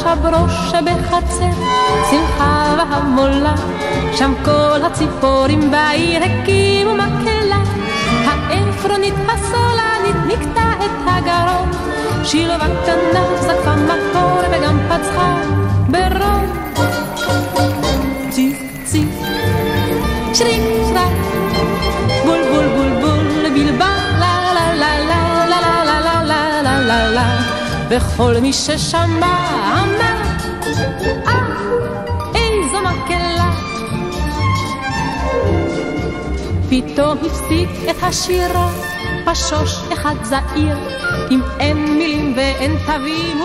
שברוש שבחצר, שמחה והמולה, שם כל הציפורים בעיר הקימו מקהלה. האפרונית הסולנית נקטה את הגרון, שילבה קטנה זקפה מקור וגם פצחה ברון. ציף ציף, שריק וכל מי ששמע אמר, אה, איזו מקהלה. פתאום הפסיק את השירה, פשוש אחד זעיר, אם אין מילים ואין תווים,